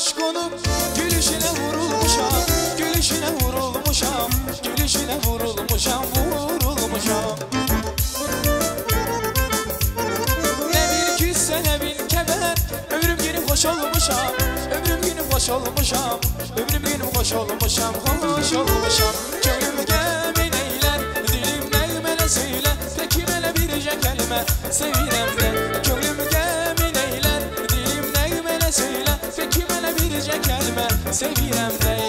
aşk olup gülüşüne vurulmuşam Gülüşüne vurulmuşam Gülüşüne vurulmuşam Vurulmuşam. Ne bir küsse ne bin keber Ömrüm günüm hoş olmuşam Ömrüm günüm hoş olmuşam Ömrüm günüm hoş olmuşam Hoş olmuşam. Köyüm gemin eyler Dilim neymene söyle Peki bele bir kelime Sevirem Sevirem de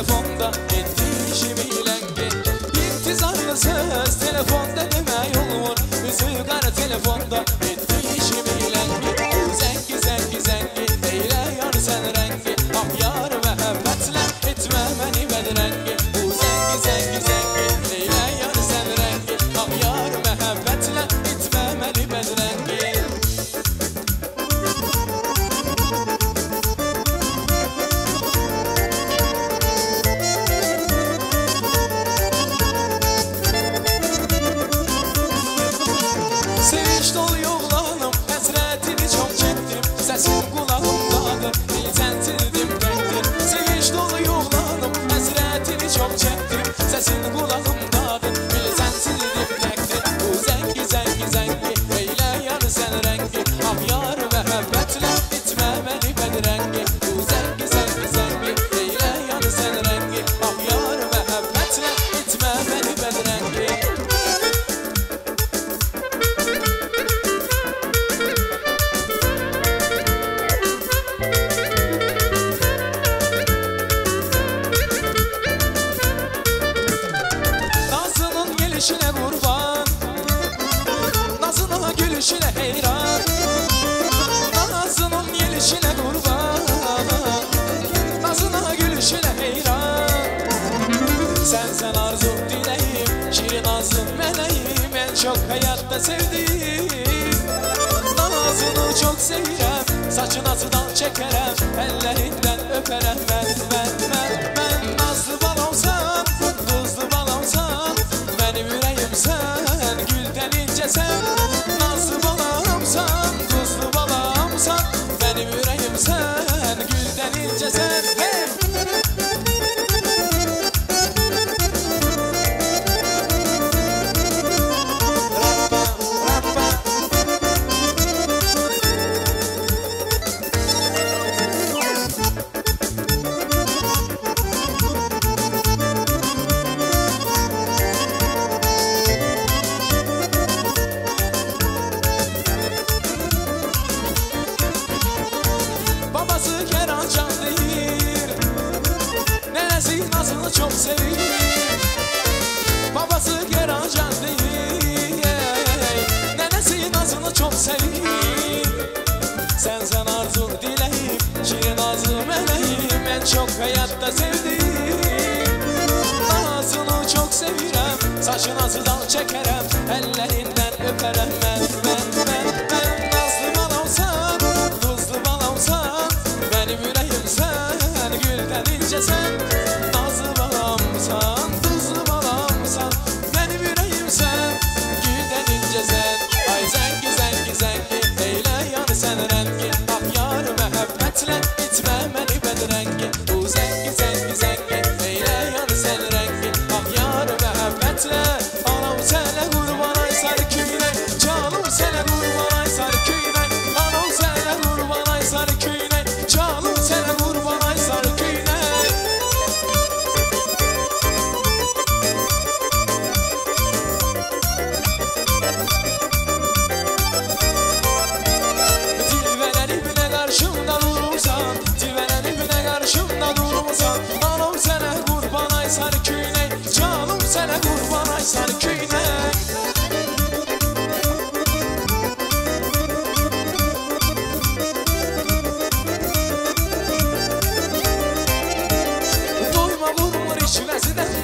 minhas ondas arzu dileğim Ki nazın meleğim en çok hayatta sevdiğim. Nazını çok sevirem Saçına sudan çekerem Ellerinden öperem ben ben ben ben Nazlı balonsan Tuzlu balonsan Benim yüreğim sen Gül denince sen. çok hayatta sevdim. Ağzını çok sevirem Saçına sızal çekerem Ellerinden öperem ben ben.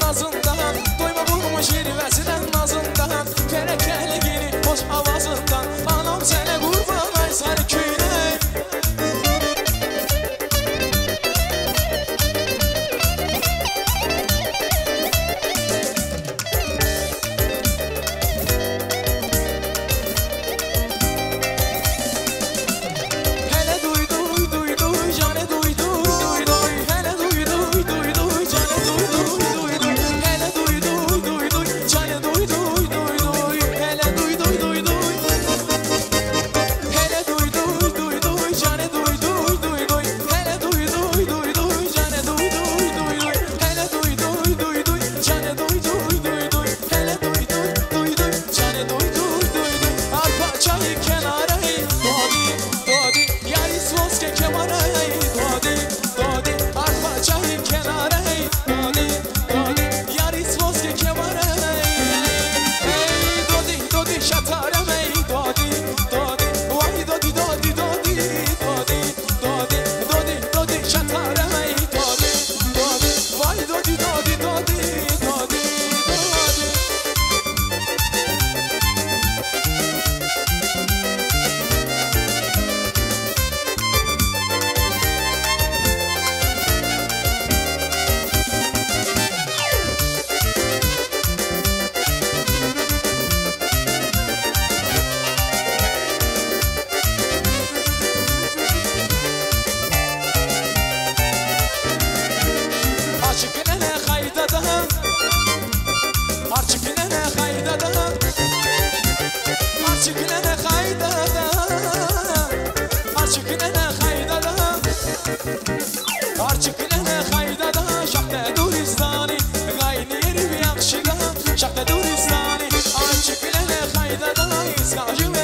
Nós um You.